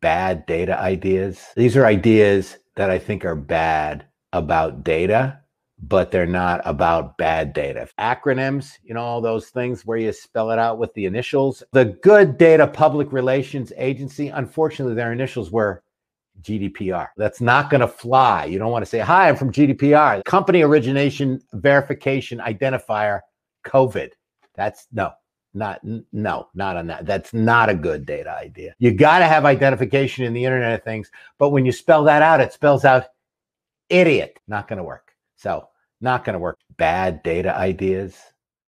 bad data ideas. These are ideas that I think are bad about data, but they're not about bad data. Acronyms, you know, all those things where you spell it out with the initials. The Good Data Public Relations Agency, unfortunately, their initials were GDPR. That's not going to fly. You don't want to say, Hi, I'm from GDPR, Company Origination Verification Identifier, COVID. That's no, not no, not on that. That's not a good data idea. You got to have identification in the Internet of Things, but when you spell that out, it spells out idiot. Not going to work. So, not going to work. Bad data ideas